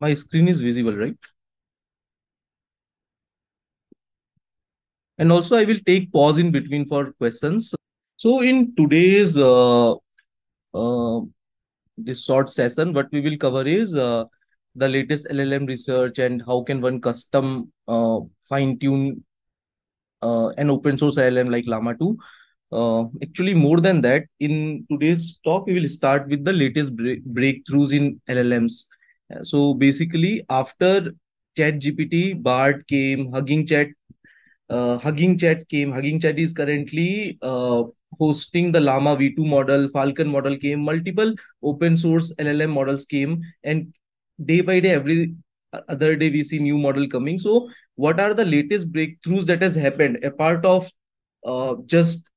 My screen is visible, right? And also I will take pause in between for questions. So in today's uh, uh, this short session, what we will cover is uh, the latest LLM research and how can one custom uh, fine tune uh, an open source LLM like Llama 2. Uh, actually, more than that, in today's talk, we will start with the latest break breakthroughs in LLMs. So basically, after ChatGPT, Bard came, Hugging Chat, uh, Hugging Chat came. Hugging Chat is currently uh, hosting the Llama V2 model, Falcon model came, multiple open source LLM models came, and day by day, every other day we see new model coming. So, what are the latest breakthroughs that has happened apart of uh, just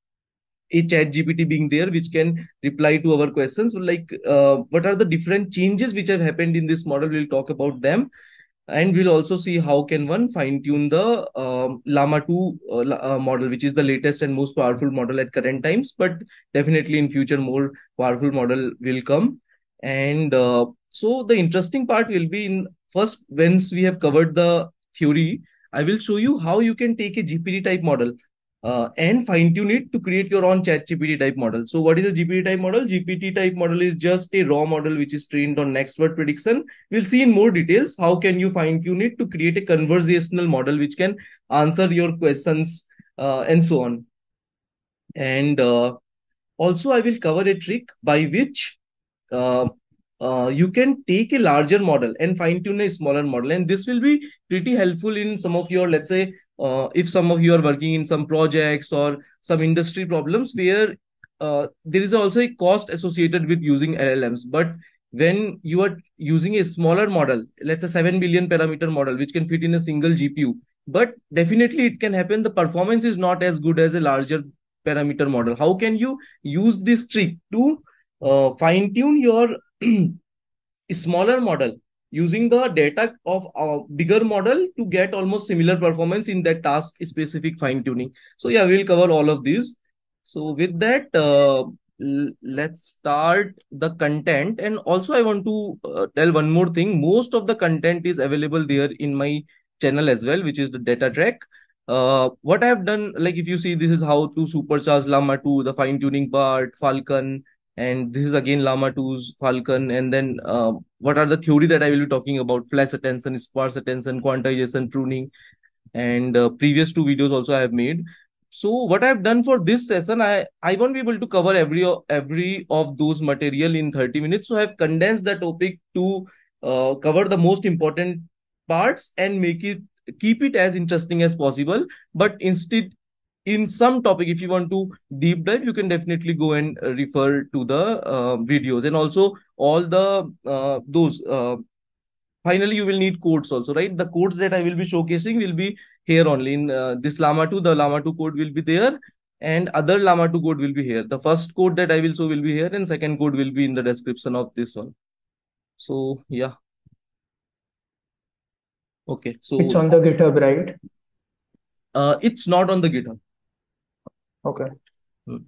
a chat gpt being there which can reply to our questions. Like uh, what are the different changes which have happened in this model? We'll talk about them. And we'll also see how can one fine tune the um, llama 2 uh, uh, model which is the latest and most powerful model at current times. But definitely in future more powerful model will come. And uh, so the interesting part will be in first once we have covered the theory i will show you how you can take a gpt type model uh, and fine tune it to create your own chat GPT type model. So what is a GPT type model? GPT type model is just a raw model which is trained on next word prediction. We'll see in more details how can you fine tune it to create a conversational model which can answer your questions uh, and so on. And uh, also I will cover a trick by which uh, uh, you can take a larger model and fine tune a smaller model and this will be pretty helpful in some of your let's say uh, if some of you are working in some projects or some industry problems where uh, there is also a cost associated with using llms but when you are using a smaller model let's say 7 billion parameter model which can fit in a single gpu but definitely it can happen the performance is not as good as a larger parameter model. How can you use this trick to uh, fine tune your smaller model using the data of a bigger model to get almost similar performance in that task specific fine tuning. So yeah we'll cover all of these. So with that uh, let's start the content. And also i want to uh, tell one more thing. Most of the content is available there in my channel as well which is the DataTrek. Uh, what i have done like if you see this is how to supercharge llama 2 the fine tuning part falcon and this is again llama 2's falcon. And then uh, what are the theory that i will be talking about? Flash attention sparse attention quantization pruning. And uh, previous two videos also i have made. So what i've done for this session i i won't be able to cover every every of those material in 30 minutes. So i've condensed the topic to uh, cover the most important parts and make it keep it as interesting as possible. But instead in some topic if you want to deep dive you can definitely go and refer to the uh, videos. And also all the uh, those uh, finally you will need codes also right? The codes that i will be showcasing will be here only. In uh, this llama 2 the llama 2 code will be there and other llama 2 code will be here. The first code that i will show will be here and second code will be in the description of this one. So yeah. Okay so it's on the github right? Uh it's not on the github Okay. Hmm.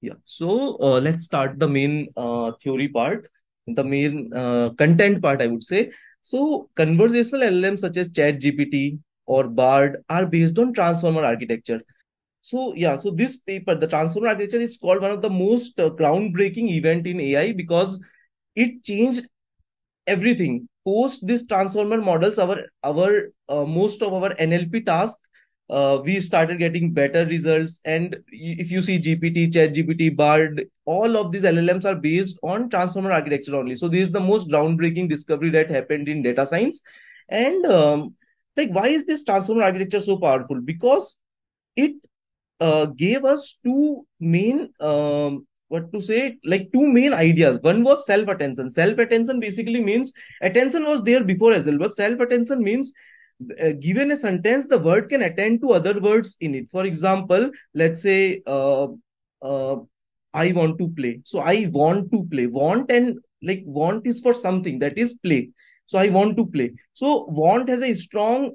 Yeah. So uh, let's start the main uh, theory part, the main uh, content part, I would say. So conversational LLMs such as ChatGPT or Bard are based on transformer architecture. So yeah, so this paper, the transformer architecture is called one of the most uh, groundbreaking event in AI because it changed everything. Post this transformer models, our our uh, most of our NLP tasks uh, we started getting better results. And if you see GPT, Chat GPT, Bard, all of these LLMs are based on transformer architecture only. So this is the most groundbreaking discovery that happened in data science. And um, like, why is this transformer architecture so powerful? Because it uh, gave us two main um, what to say like two main ideas one was self attention self attention basically means attention was there before as well but self attention means uh, given a sentence, the word can attend to other words in it. For example, let's say, uh, uh, I want to play. So I want to play. Want and like want is for something that is play. So I want to play. So want has a strong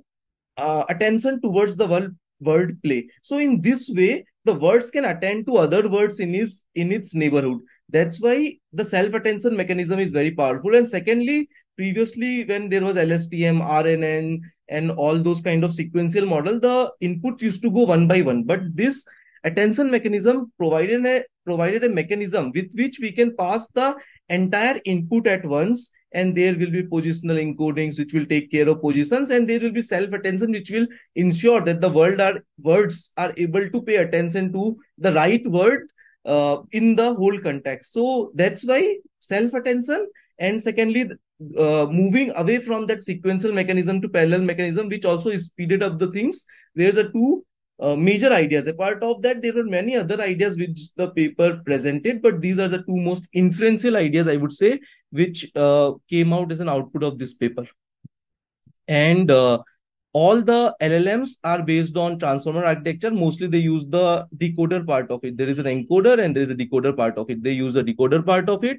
uh, attention towards the word, word play. So in this way, the words can attend to other words in his in its neighborhood. That's why the self-attention mechanism is very powerful. And secondly, previously when there was LSTM, RNN, and all those kind of sequential model, the inputs used to go one by one. But this attention mechanism provided a provided a mechanism with which we can pass the entire input at once and there will be positional encodings which will take care of positions and there will be self attention which will ensure that the world are words are able to pay attention to the right word uh, in the whole context so that's why self attention and secondly uh, moving away from that sequential mechanism to parallel mechanism which also is speeded up the things where the two uh, major ideas. A part of that, there were many other ideas which the paper presented, but these are the two most influential ideas, I would say, which uh, came out as an output of this paper. And uh, all the LLMs are based on transformer architecture. Mostly they use the decoder part of it. There is an encoder and there is a decoder part of it. They use the decoder part of it.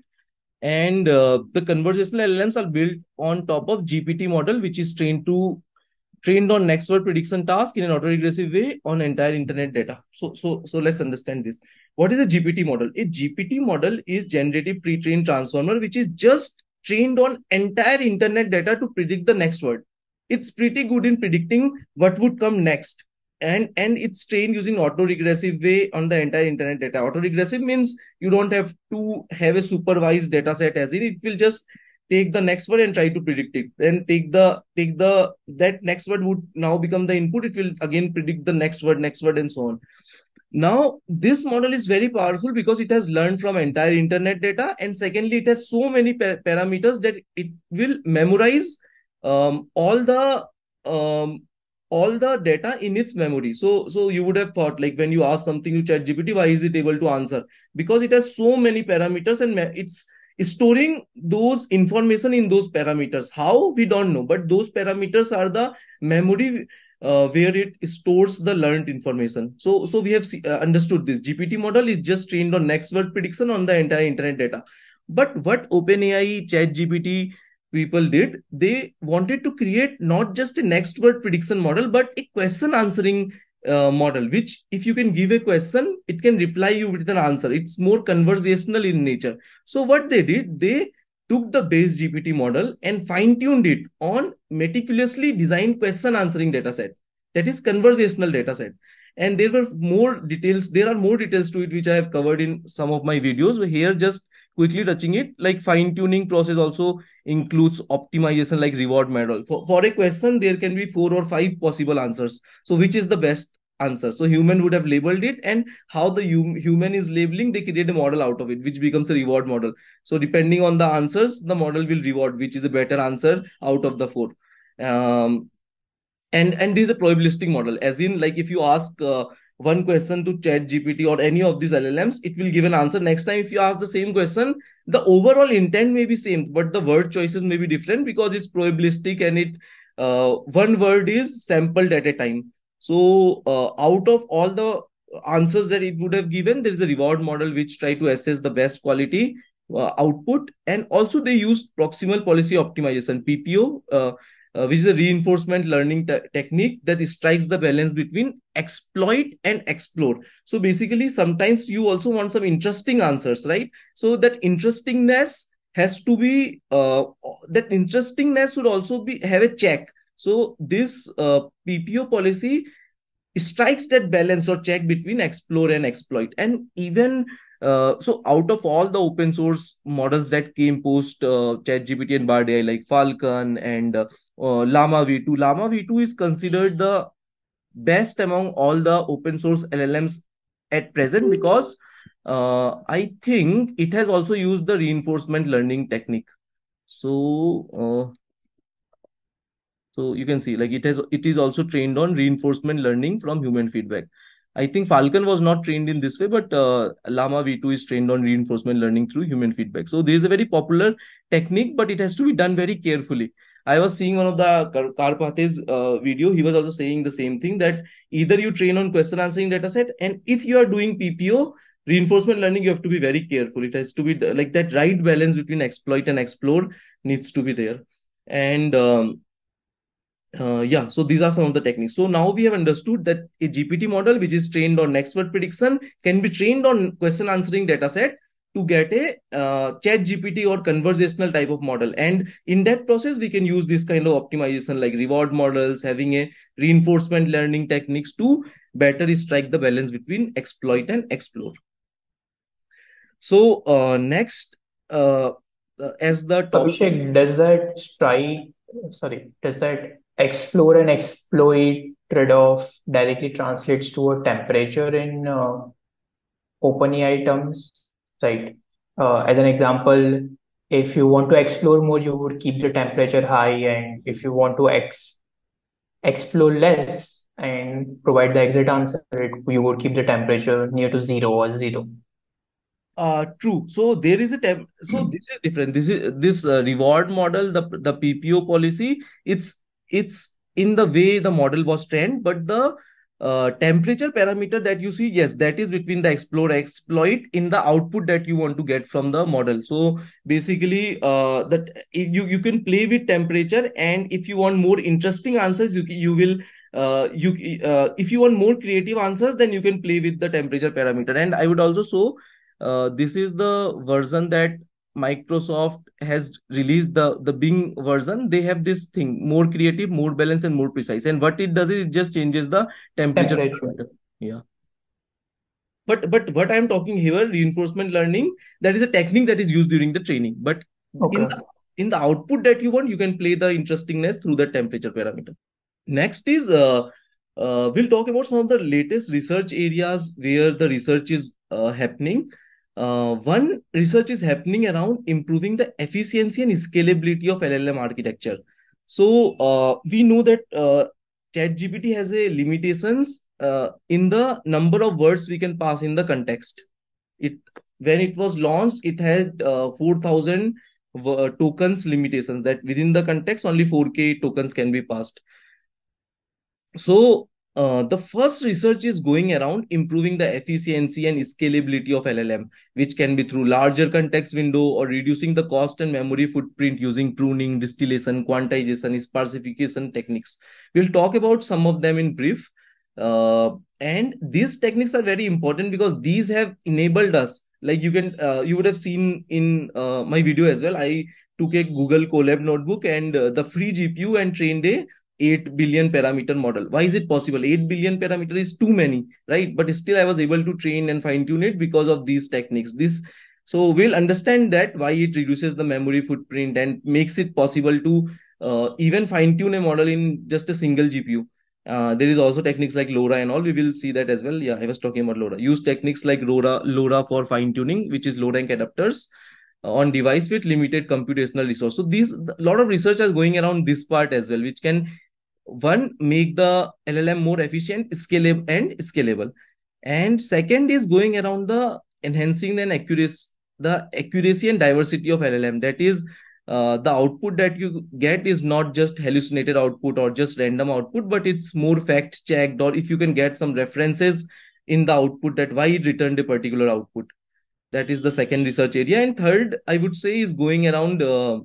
And uh, the conversational LLMs are built on top of GPT model, which is trained to trained on next word prediction task in an autoregressive way on entire internet data. So, so, so let's understand this. What is a GPT model? A GPT model is generative pre-trained transformer, which is just trained on entire internet data to predict the next word. It's pretty good in predicting what would come next. And, and it's trained using autoregressive way on the entire internet data. Autoregressive means you don't have to have a supervised data set as in it will just take the next word and try to predict it. Then take the take the that next word would now become the input. It will again predict the next word next word and so on. Now this model is very powerful because it has learned from entire internet data. And secondly it has so many pa parameters that it will memorize um, all the um, all the data in its memory. So so you would have thought like when you ask something to chat gpt why is it able to answer? Because it has so many parameters and it's storing those information in those parameters. How? We don't know. But those parameters are the memory uh, where it stores the learned information. So so we have see, uh, understood this. Gpt model is just trained on next word prediction on the entire internet data. But what openai chat gpt people did. They wanted to create not just a next word prediction model but a question answering uh, model which if you can give a question it can reply you with an answer. It's more conversational in nature. So what they did they took the base gpt model and fine tuned it on meticulously designed question answering dataset. That is conversational dataset. And there were more details there are more details to it which i have covered in some of my videos. Here just quickly touching it. Like fine tuning process also includes optimization like reward model. For, for a question there can be four or five possible answers. So which is the best answer? So human would have labeled it and how the hum, human is labeling they create a model out of it which becomes a reward model. So depending on the answers the model will reward which is a better answer out of the four. Um, and and this is a probabilistic model. As in like if you ask uh, one question to chat gpt or any of these llms it will give an answer. Next time if you ask the same question the overall intent may be same but the word choices may be different because it's probabilistic and it uh, one word is sampled at a time. So uh, out of all the answers that it would have given there is a reward model which try to assess the best quality uh, output and also they use proximal policy optimization ppo uh, which is a reinforcement learning technique that strikes the balance between exploit and explore. So basically, sometimes you also want some interesting answers, right? So that interestingness has to be uh, that interestingness should also be have a check. So this uh, PPO policy strikes that balance or check between explore and exploit, and even uh, so out of all the open source models that came post uh, ChatGPT and Bard AI, like Falcon and uh, uh Llama V2, Llama V2 is considered the best among all the open source LLMs at present because uh, I think it has also used the reinforcement learning technique. So, uh, so you can see like it has it is also trained on reinforcement learning from human feedback. I think Falcon was not trained in this way, but uh, Llama V2 is trained on reinforcement learning through human feedback. So there is a very popular technique, but it has to be done very carefully. I was seeing one of the Karpathy's uh, video. He was also saying the same thing that either you train on question answering dataset, and if you are doing PPO reinforcement learning, you have to be very careful. It has to be like that right balance between exploit and explore needs to be there. And um, uh, yeah, so these are some of the techniques. So now we have understood that a GPT model, which is trained on next word prediction, can be trained on question answering data set. to get a uh, chat gpt or conversational type of model and in that process we can use this kind of optimization like reward models having a reinforcement learning techniques to better strike the balance between exploit and explore so uh, next uh, uh as the top Abhishek, does that strike sorry does that explore and exploit trade-off directly translates to a temperature in uh, OpenAI terms, right? Uh, as an example, if you want to explore more, you would keep the temperature high, and if you want to ex explore less and provide the exit answer, you would keep the temperature near to zero or zero. Uh, true. So there is a temp. So this is different. This is this uh, reward model, the the PPO policy. It's it's in the way the model was trained, but the uh, temperature parameter that you see, yes, that is between the explore exploit in the output that you want to get from the model. So basically, uh, that you you can play with temperature, and if you want more interesting answers, you you will uh, you uh, if you want more creative answers, then you can play with the temperature parameter. And I would also show uh, this is the version that Microsoft has released the the Bing version. They have this thing more creative, more balanced, and more precise. And what it does is it just changes the temperature. temperature. Yeah. But but what I'm talking here, reinforcement learning, that is a technique that is used during the training. But okay. in the, in the output that you want, you can play the interestingness through the temperature parameter. Next is uh, uh, we'll talk about some of the latest research areas where the research is uh, happening uh, one research is happening around improving the efficiency and scalability of LLM architecture. So uh, we know that uh, ChatGPT has a limitations uh, in the number of words we can pass in the context. It when it was launched, it had uh, four thousand uh, tokens limitations that within the context only 4k tokens can be passed. So uh, the first research is going around improving the efficiency and scalability of LLM, which can be through larger context window or reducing the cost and memory footprint using pruning, distillation, quantization, sparsification techniques. We'll talk about some of them in brief. Uh, and these techniques are very important because these have enabled us. Like you can, uh, you would have seen in uh, my video as well. I took a Google Colab notebook and uh, the free GPU and trained a 8 billion parameter model. Why is it possible? 8 billion parameter is too many, right? But still I was able to train and fine tune it because of these techniques. This so we'll understand that why it reduces the memory footprint and makes it possible to uh, even fine tune a model in just a single GPU. Uh, there is also techniques like LoRA and all. We will see that as well. Yeah, I was talking about LoRA. Use techniques like LoRA, LoRA for fine tuning, which is low rank adapters uh, on device with limited computational resource. So these a lot of research is going around this part as well, which can one make the llm more efficient scalable and scalable. And second is going around the enhancing the accuracy the accuracy and diversity of llm that is uh, the output that you get is not just hallucinated output or just random output but it's more fact checked or if you can get some references in the output that why it returned a particular output. That is the second research area. And third i would say is going around uh,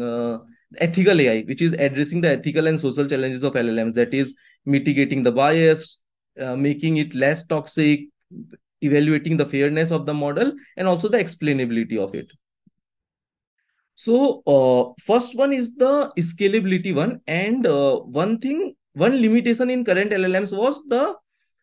uh, ethical AI, which is addressing the ethical and social challenges of LLMs, that is mitigating the bias, uh, making it less toxic, evaluating the fairness of the model, and also the explainability of it. So, uh, first one is the scalability one, and uh, one thing, one limitation in current LLMs was the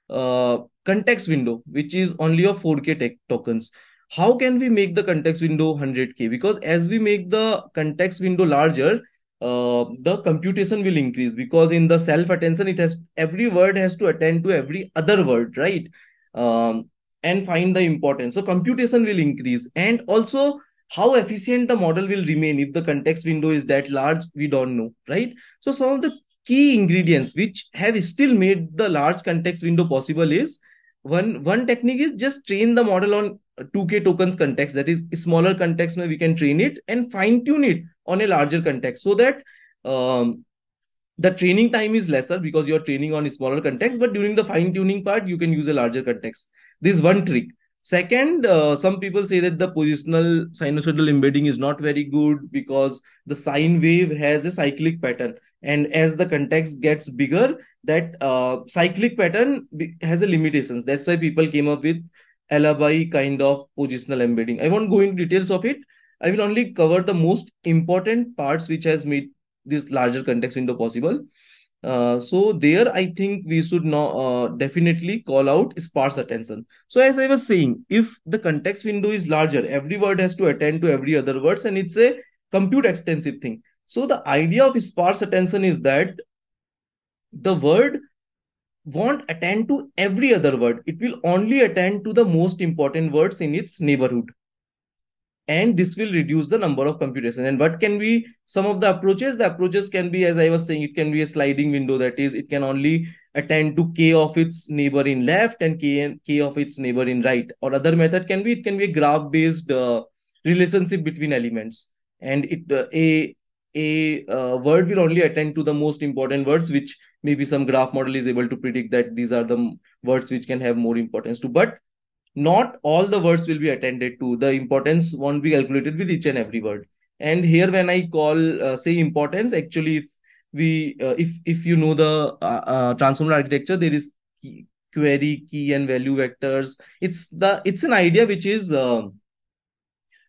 uh, context window, which is only of 4K tokens how can we make the context window 100k because as we make the context window larger uh, the computation will increase because in the self attention it has every word has to attend to every other word right? Um, and find the importance. So computation will increase. And also how efficient the model will remain if the context window is that large we don't know right? So some of the key ingredients which have still made the large context window possible is one one technique is just train the model on 2k tokens context that is smaller context where we can train it and fine tune it on a larger context so that um, the training time is lesser because you're training on a smaller context but during the fine tuning part you can use a larger context. This is one trick. Second uh, some people say that the positional sinusoidal embedding is not very good because the sine wave has a cyclic pattern. And as the context gets bigger that uh, cyclic pattern has a limitations. That's why people came up with alibi kind of positional embedding. I won't go into details of it. I will only cover the most important parts which has made this larger context window possible. Uh, so there, I think we should not uh, definitely call out sparse attention. So as I was saying, if the context window is larger, every word has to attend to every other words, and it's a compute extensive thing. So the idea of sparse attention is that the word won't attend to every other word. It will only attend to the most important words in its neighborhood. And this will reduce the number of computations. And what can be some of the approaches? The approaches can be as i was saying it can be a sliding window. That is it can only attend to k of its neighbor in left and k and k of its neighbor in right. Or other method can be it can be a graph based uh, relationship between elements. And it uh, a a uh, word will only attend to the most important words which maybe some graph model is able to predict that these are the words which can have more importance to. But not all the words will be attended to. The importance won't be calculated with each and every word. And here when i call uh, say importance actually if we uh, if if you know the uh, uh, transformer architecture there is key, query key and value vectors. It's the it's an idea which is uh,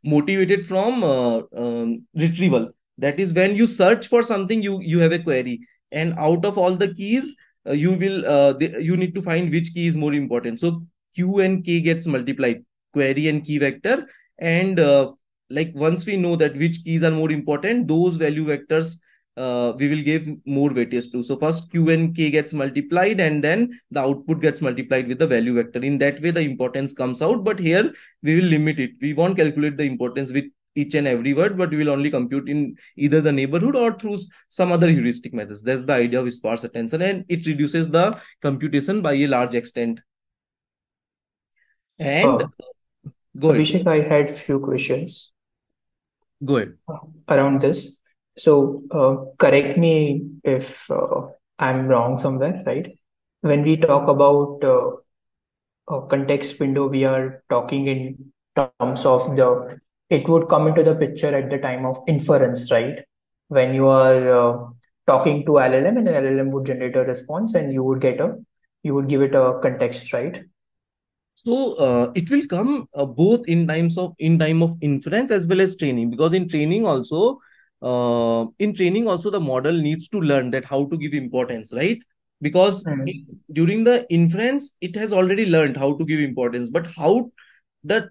motivated from uh, um, retrieval that is when you search for something you you have a query. And out of all the keys uh, you will uh, the, you need to find which key is more important. So q and k gets multiplied query and key vector. And uh, like once we know that which keys are more important those value vectors uh, we will give more weightage to. So first q and k gets multiplied and then the output gets multiplied with the value vector. In that way the importance comes out. But here we will limit it. We won't calculate the importance with each and every word but we will only compute in either the neighborhood or through some other heuristic methods that's the idea of sparse attention and it reduces the computation by a large extent and Uh, go ahead. Abhishek, I had few questions Go ahead. around this. So, uh, correct me if uh, I'm wrong somewhere, right? When we talk about uh, a context window, we are talking in terms of the, it would come into the picture at the time of inference, right? When you are uh, talking to LLM and an LLM would generate a response and you would get a, you would give it a context, right? So uh, it will come uh, both in times of in time of inference as well as training because in training also uh, in training also the model needs to learn that how to give importance right because Mm. it, during the inference it has already learned how to give importance but how that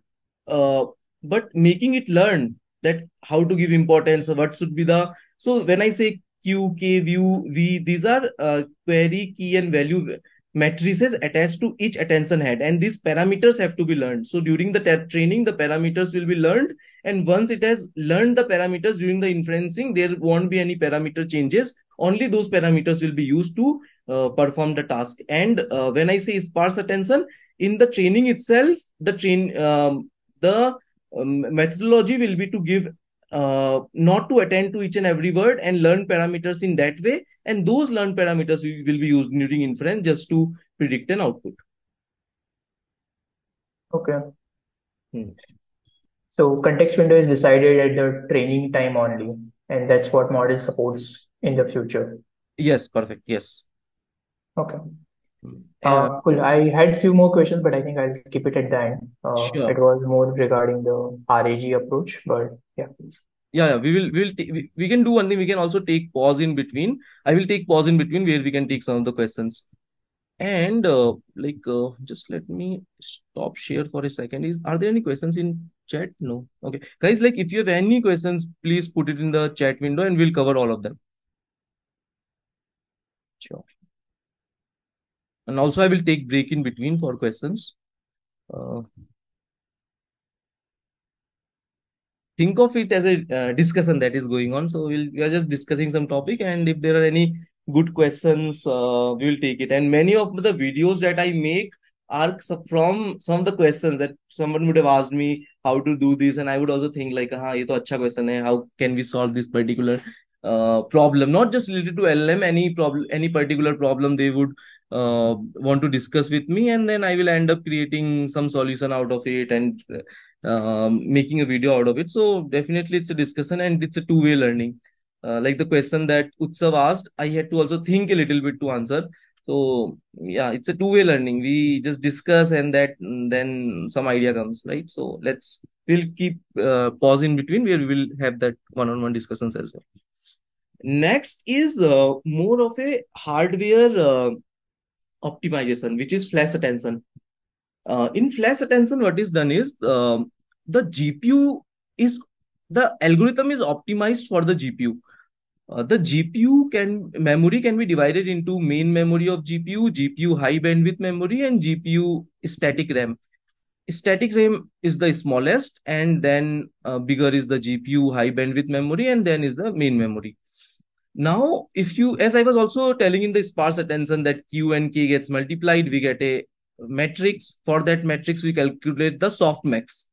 uh, but making it learn that how to give importance what should be the so when I say q k view v these are uh, query key and value matrices attached to each attention head. And these parameters have to be learned. So during the training the parameters will be learned. And once it has learned the parameters during the inferencing there won't be any parameter changes. Only those parameters will be used to uh, perform the task. And uh, when i say sparse attention in the training itself the train um, the um, methodology will be to give uh, not to attend to each and every word and learn parameters in that way and those learned parameters will be used during inference just to predict an output Okay. Hmm. So context window is decided at the training time only, and that's what model supports in the future. yes perfect yes Okay. Uh, cool. I had few more questions, but I think I'll keep it at the end. Uh, sure. it was more regarding the RAG approach, but yeah, yeah yeah. We will we will we, we can do one thing. We can also take pause in between. I will take pause in between where we can take some of the questions. And uh, like uh, just let me stop share for a second. Is are there any questions in chat? No. Okay. Guys like if you have any questions please put it in the chat window and we'll cover all of them. Sure and also i will take break in between for questions. Uh, think of it as a uh, discussion that is going on. So we'll, we are just discussing some topic and if there are any good questions uh, we will take it. And many of the videos that i make are from some of the questions that someone would have asked me how to do this. And i would also think like ye to acha question hai. How can we solve this particular uh, problem? Not just related to llm any problem any particular problem they would uh, want to discuss with me and then i will end up creating some solution out of it and um, making a video out of it. So definitely it's a discussion and it's a two-way learning. Uh, like the question that Utsav asked, I had to also think a little bit to answer. So yeah, it's a two-way learning. We just discuss and that then some idea comes, right? So let's we'll keep uh, pause in between where we will have that one-on-one discussions as well. Next is uh, more of a hardware uh, optimization, which is flash attention. Uh, in flash attention, what is done is um, the GPU is the algorithm is optimized for the GPU. Uh, the GPU can memory can be divided into main memory of GPU, GPU high bandwidth memory, and GPU static RAM. Static RAM is the smallest, and then uh, bigger is the GPU high bandwidth memory, and then is the main memory. Now, if you, as I was also telling in the sparse attention that Q and K gets multiplied, we get a matrix. For that matrix, we calculate the softmax.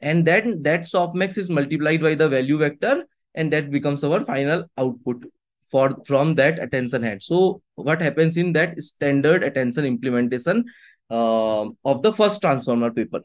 And then that softmax is multiplied by the value vector, and that becomes our final output for from that attention head. So what happens in that standard attention implementation uh, of the first transformer paper?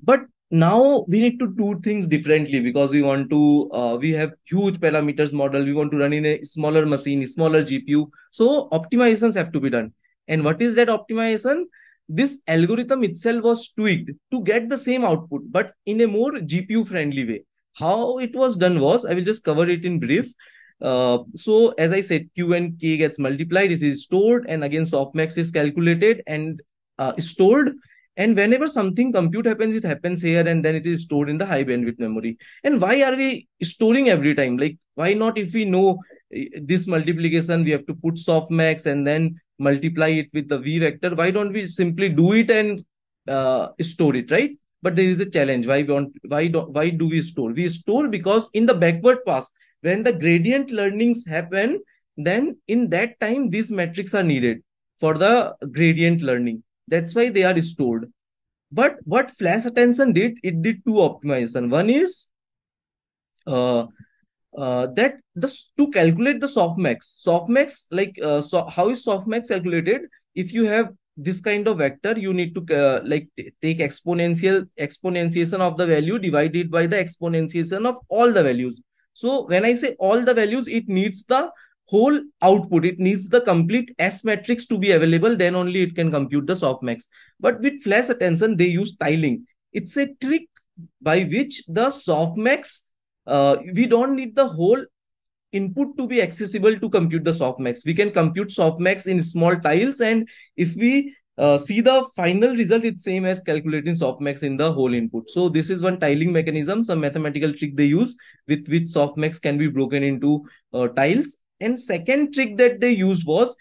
But now we need to do things differently because we want to uh, we have huge parameters model. We want to run in a smaller machine smaller gpu so optimizations have to be done. And what is that optimization? This algorithm itself was tweaked to get the same output but in a more gpu friendly way. How it was done was i will just cover it in brief. Uh, so as i said q and k gets multiplied. It is stored and again softmax is calculated and uh, stored and whenever something compute happens, it happens here and then it is stored in the high bandwidth memory. And why are we storing every time? Like, why not if we know eh, this multiplication, we have to put softmax and then multiply it with the v vector? Why don't we simply do it and uh, store it, right? But there is a challenge. Why want why do why do we store? We store because in the backward pass, when the gradient learnings happen, then in that time these metrics are needed for the gradient learning that's why they are stored. But what flash attention did, it did two optimization. One is uh, uh, that the to calculate the softmax. Softmax, like uh, so how is softmax calculated? If you have this kind of vector, you need to uh, like take exponential exponentiation of the value divided by the exponentiation of all the values. So when I say all the values, it needs the whole output. It needs the complete S matrix to be available. Then only it can compute the softmax. But with flash attention, they use tiling. It's a trick by which the softmax, uh, we don't need the whole input to be accessible to compute the softmax. We can compute softmax in small tiles. And if we uh, see the final result, it's same as calculating softmax in the whole input. So this is one tiling mechanism, some mathematical trick they use with which softmax can be broken into uh, tiles and second trick that they used was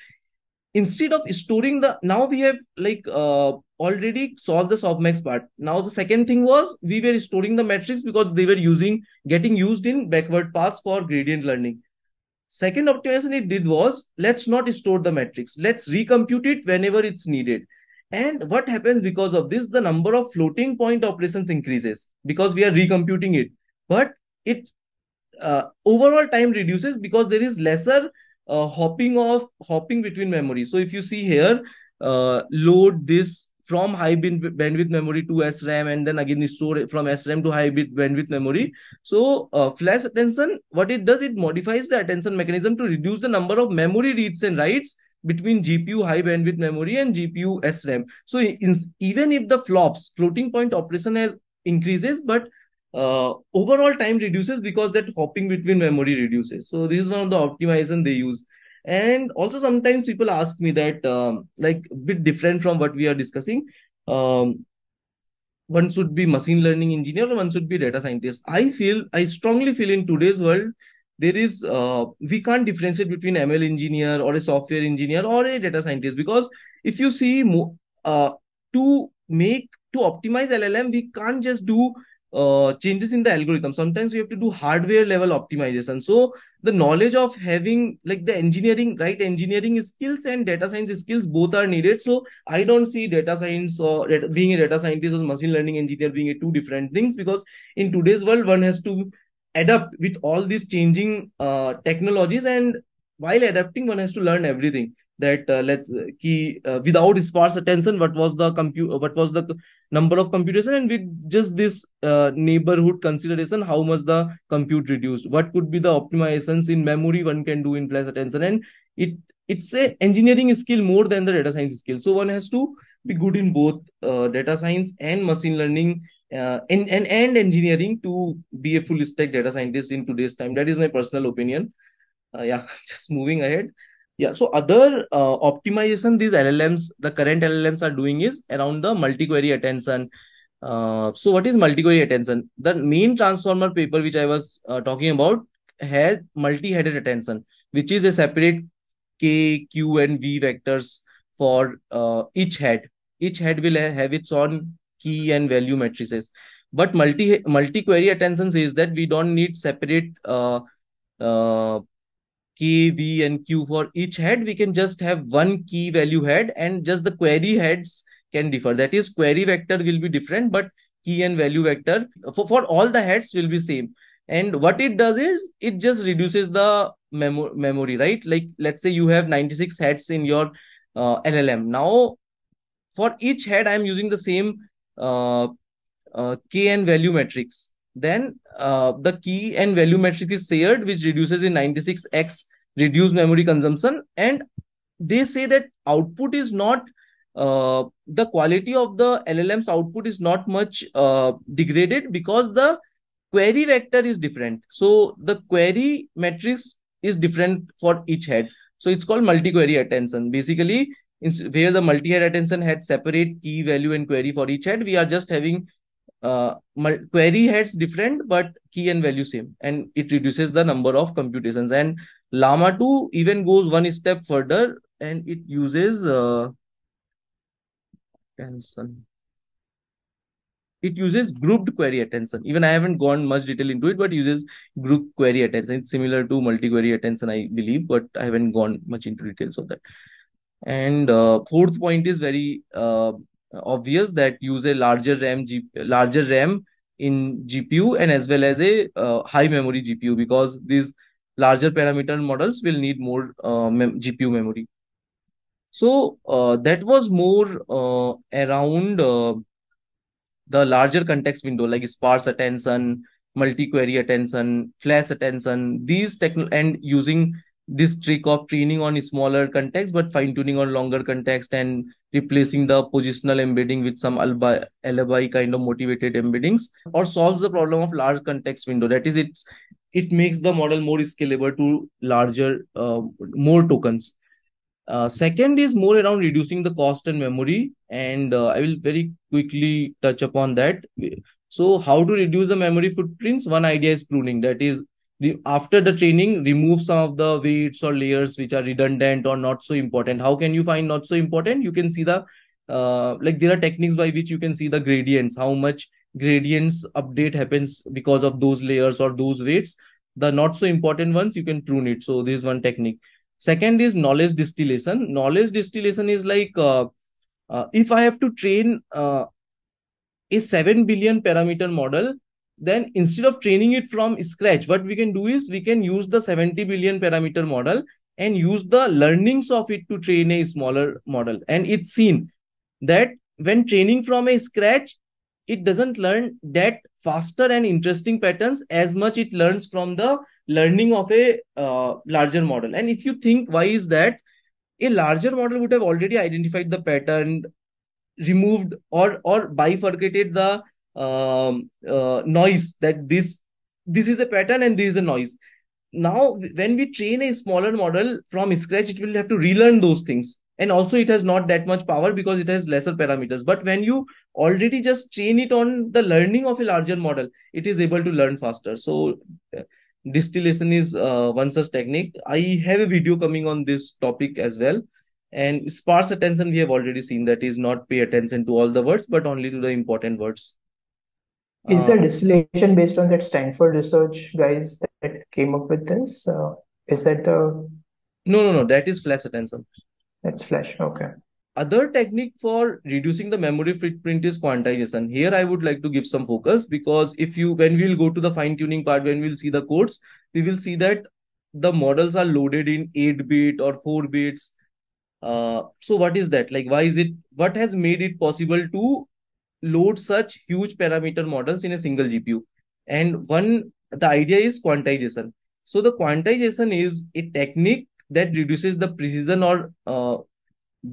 instead of storing the now we have like uh, already solved the softmax part. Now the second thing was we were storing the metrics because they were using getting used in backward pass for gradient learning. Second optimization it did was let's not store the metrics let's recompute it whenever it's needed. And what happens because of this the number of floating point operations increases because we are recomputing it. But it uh, overall time reduces because there is lesser uh, hopping of hopping between memory. So if you see here, uh, load this from high bandwidth memory to SRAM and then again store it from SRAM to high bandwidth memory. So uh, flash attention, what it does, it modifies the attention mechanism to reduce the number of memory reads and writes between GPU high bandwidth memory and GPU SRAM. So in, even if the flops floating point operation has increases, but uh, overall time reduces because that hopping between memory reduces. So this is one of the optimization they use. And also sometimes people ask me that um, like a bit different from what we are discussing. Um, one should be machine learning engineer or one should be data scientist. I feel, I strongly feel in today's world, there is, uh, we can't differentiate between ML engineer or a software engineer or a data scientist because if you see, uh, to make, to optimize LLM, we can't just do uh, changes in the algorithm. Sometimes we have to do hardware level optimization. So the knowledge of having like the engineering right engineering skills and data science skills both are needed. So i don't see data science or being a data scientist or machine learning engineer being a two different things because in today's world one has to adapt with all these changing uh, technologies and while adapting one has to learn everything that uh, let's uh, key uh, without sparse attention what was the compute what was the number of computation and with just this uh, neighborhood consideration how much the compute reduced? What could be the optimizations in memory one can do in flash attention? And it it's a engineering skill more than the data science skill. So one has to be good in both uh, data science and machine learning uh, and, and and engineering to be a full stack data scientist in today's time. That is my personal opinion. Uh, yeah just moving ahead yeah so other uh, optimization these llms the current llms are doing is around the multi-query attention. Uh, so what is multi-query attention? The main transformer paper which i was uh, talking about has multi-headed attention which is a separate k q and v vectors for uh, each head. Each head will have its own key and value matrices. But multi multi query attention says that we don't need separate uh, uh, k v and q for each head we can just have one key value head and just the query heads can differ. That is query vector will be different but key and value vector for, for all the heads will be same. And what it does is it just reduces the memo- memory right? Like let's say you have 96 heads in your uh, llm now for each head i'm using the same uh, uh, k and value matrix then uh, the key and value matrix is shared which reduces in 96x reduced memory consumption. And they say that output is not uh, the quality of the llm's output is not much uh, degraded because the query vector is different. So the query matrix is different for each head. So it's called multi-query attention. Basically where the multi-head attention had separate key value and query for each head we are just having uh, query heads different but key and value same. And it reduces the number of computations. And llama 2 even goes one step further and it uses uh, attention. It uses grouped query attention. Even i haven't gone much detail into it but uses group query attention. It's similar to multi-query attention i believe but i haven't gone much into details of that. And uh, fourth point is very uh, obvious that use a larger RAM, G larger RAM in GPU and as well as a uh, high memory GPU because these larger parameter models will need more uh, mem GPU memory. So uh, that was more uh, around uh, the larger context window like sparse attention, multi-query attention, flash attention, these techno and using this trick of training on smaller context but fine tuning on longer context and replacing the positional embedding with some alibi, alibi kind of motivated embeddings or solves the problem of large context window. That is it's it makes the model more scalable to larger uh, more tokens. Uh, second is more around reducing the cost and memory and uh, i will very quickly touch upon that. So how to reduce the memory footprints? One idea is pruning. That is after the training remove some of the weights or layers which are redundant or not so important. How can you find not so important? You can see the uh, like there are techniques by which you can see the gradients how much gradients update happens because of those layers or those weights. The not so important ones you can prune it. So this is one technique. Second is knowledge distillation. Knowledge distillation is like uh, uh, if i have to train uh, a 7 billion parameter model then instead of training it from scratch what we can do is we can use the 70 billion parameter model and use the learnings of it to train a smaller model. And it's seen that when training from a scratch it doesn't learn that faster and interesting patterns as much it learns from the learning of a uh, larger model. And if you think why is that? A larger model would have already identified the pattern removed or or bifurcated the um, uh, noise that this this is a pattern and this is a noise. Now when we train a smaller model from scratch it will have to relearn those things. And also it has not that much power because it has lesser parameters. But when you already just train it on the learning of a larger model it is able to learn faster. So uh, distillation is uh, one such technique. I have a video coming on this topic as well. And sparse attention we have already seen that is not pay attention to all the words but only to the important words is the distillation based on that Stanford research guys that came up with this? Uh, is that the no, no, no. That is flash attention. That's flash. Okay. Other technique for reducing the memory footprint is quantization. Here, I would like to give some focus because if you, when we'll go to the fine tuning part, when we'll see the codes, we will see that the models are loaded in 8 bit or 4 bits. Uh, so what is that? Like, why is it, what has made it possible to load such huge parameter models in a single GPU. And one, the idea is quantization. So the quantization is a technique that reduces the precision or uh,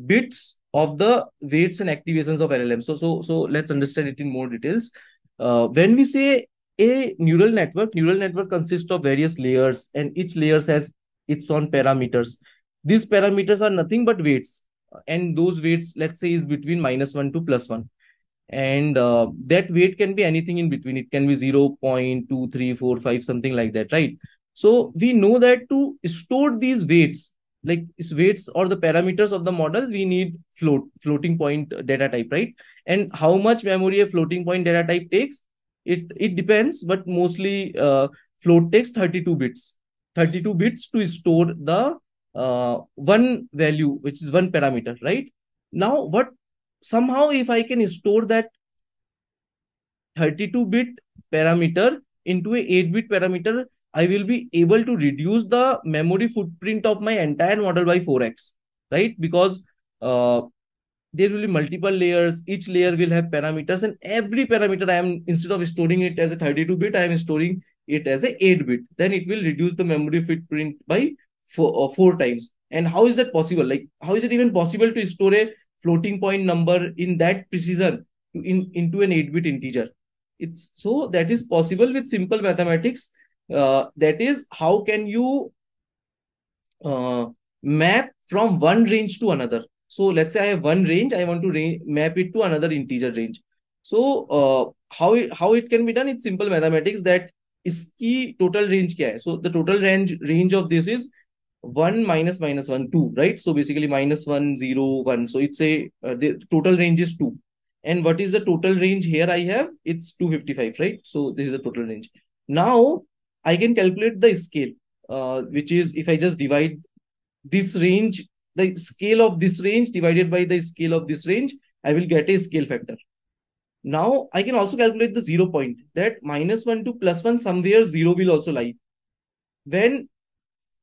bits of the weights and activations of LLM. So, so, so let's understand it in more details. Uh, when we say a neural network, neural network consists of various layers, and each layer has its own parameters. These parameters are nothing but weights, and those weights, let's say, is between minus one to plus one and uh, that weight can be anything in between. It can be 0 0.2345 something like that right? So we know that to store these weights like weights or the parameters of the model we need float floating point data type right? And how much memory a floating point data type takes it it depends but mostly uh, float takes 32 bits. 32 bits to store the uh, one value which is one parameter right? Now what somehow if I can store that 32-bit parameter into a 8-bit parameter, I will be able to reduce the memory footprint of my entire model by 4x, right? Because uh, there will be multiple layers. Each layer will have parameters and every parameter I am, instead of storing it as a 32-bit, I am storing it as a 8-bit. Then it will reduce the memory footprint by four, uh, four times. And how is that possible? Like, how is it even possible to store a floating point number in that precision in, into an 8-bit integer. It's so that is possible with simple mathematics. Uh, that is, how can you uh, map from one range to another? So let's say I have one range, I want to map it to another integer range. So uh, how it how it can be done? It's simple mathematics that इसकी total range क्या है? So the total range range of this is 1 minus minus 1 2 right? So basically minus 1 0 1 so it's a uh, the total range is 2 and what is the total range here i have? It's 255 right? So this is the total range. Now i can calculate the scale uh, which is if i just divide this range the scale of this range divided by the scale of this range i will get a scale factor. Now i can also calculate the zero point that minus 1 to plus 1 somewhere 0 will also lie. When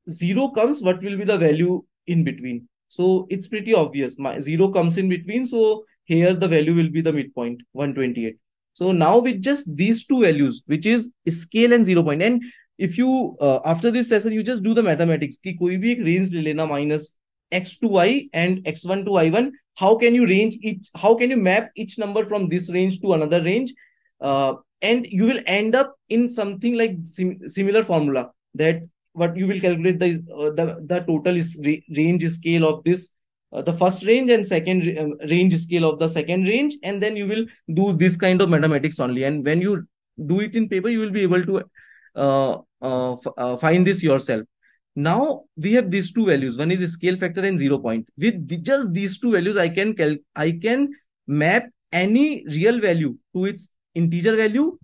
0 comes, what will be the value in between? So it's pretty obvious. My 0 comes in between. So here the value will be the midpoint, 128. So now with just these two values, which is scale and 0 point. And if you, uh, after this session, you just do the mathematics. Ki koi bhi ek range le lena minus x to y and x1 to y1. How can you range each, how can you map each number from this range to another range? Uh, and you will end up in something like sim similar formula that what you will calculate the uh, the, the total is range scale of this uh, the first range and second uh, range scale of the second range and then you will do this kind of mathematics only. And when you do it in paper you will be able to uh, uh, uh find this yourself. Now we have these two values. One is scale factor and zero point. With the, just these two values i can i can map any real value to its integer value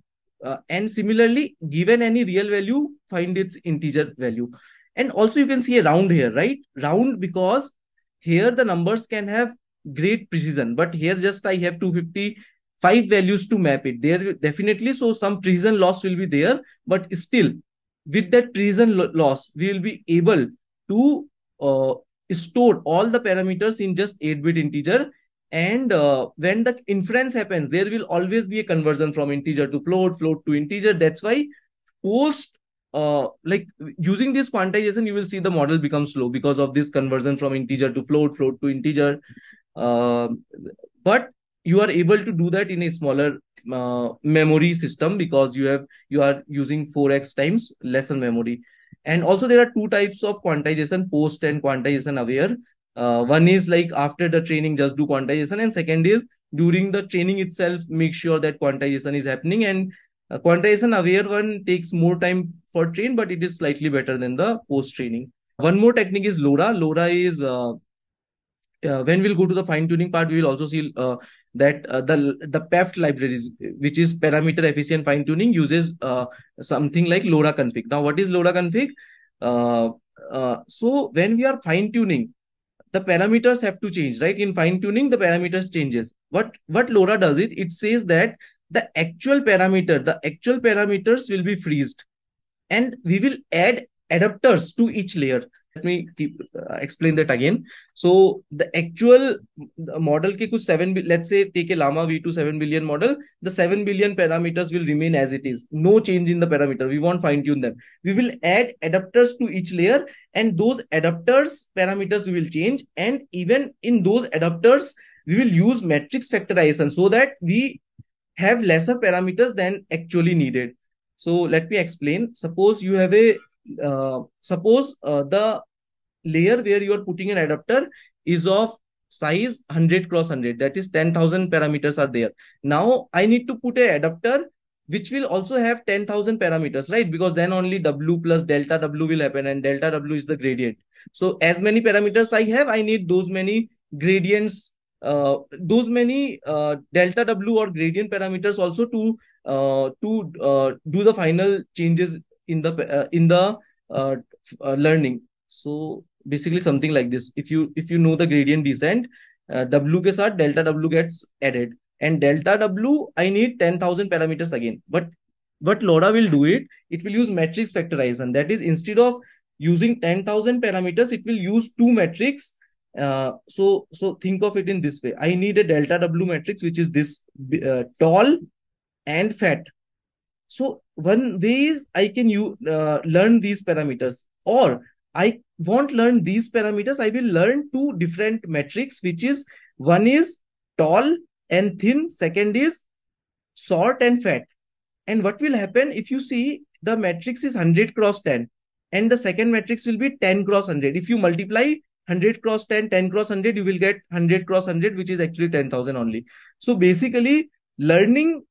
uh, and similarly, given any real value, find its integer value. And also you can see a round here, right? Round because here the numbers can have great precision, but here just I have 255 values to map it. There definitely, so some precision loss will be there, but still with that precision loss, we will be able to uh, store all the parameters in just 8-bit integer and uh, when the inference happens, there will always be a conversion from integer to float, float to integer. That's why post uh, like using this quantization, you will see the model become slow because of this conversion from integer to float, float to integer. Uh, but you are able to do that in a smaller uh, memory system because you have you are using 4x times lesser memory. And also there are two types of quantization, post and quantization aware uh, one is like after the training just do quantization and second is during the training itself make sure that quantization is happening and uh, quantization aware one takes more time for train but it is slightly better than the post training one more technique is LoRA. LoRA is uh, uh, when we'll go to the fine tuning part we will also see uh, that uh, the the PEFT libraries which is parameter efficient fine tuning uses something like LoRA config. Now what is LoRA config? So when we are fine tuning the parameters have to change, right? In fine tuning, the parameters changes. What what LoRA does it? It says that the actual parameter, the actual parameters will be freezed, and we will add adapters to each layer. Let me keep, uh, explain that again. So the actual model ke kuch 7 let's say take a llama v2 7 billion model the 7 billion parameters will remain as it is. No change in the parameter. We won't fine tune them. We will add adapters to each layer and those adapters parameters will change. And even in those adapters we will use matrix factorization so that we have lesser parameters than actually needed. So let me explain. Suppose you have a suppose uh, the layer where you are putting an adapter is of size 100 cross 100 that is 10000 parameters are there. Now i need to put a adapter which will also have 10000 parameters right? Because then only w plus delta w will happen and delta w is the gradient. So as many parameters i have i need those many gradients uh, those many uh, delta w or gradient parameters also to uh, to uh, do the final changes in the uh, in the uh, uh, learning. So basically something like this. If you if you know the gradient descent uh, w ke sath delta w gets added. And delta w i need 10000 parameters again. But what LoRA will do it. It will use matrix factorization. That is instead of using 10000 parameters it will use two matrix. Uh, so so think of it in this way. I need a delta w matrix which is this uh, tall and fat so one way is I can you uh, learn these parameters or I won't learn these parameters. I will learn two different metrics, which is one is tall and thin. Second is short and fat. And what will happen if you see the matrix is 100 cross 10 and the second matrix will be 10 cross 100. If you multiply 100 cross 10, 10 cross 100, you will get 100 cross 100, which is actually 10,000 only. So basically learning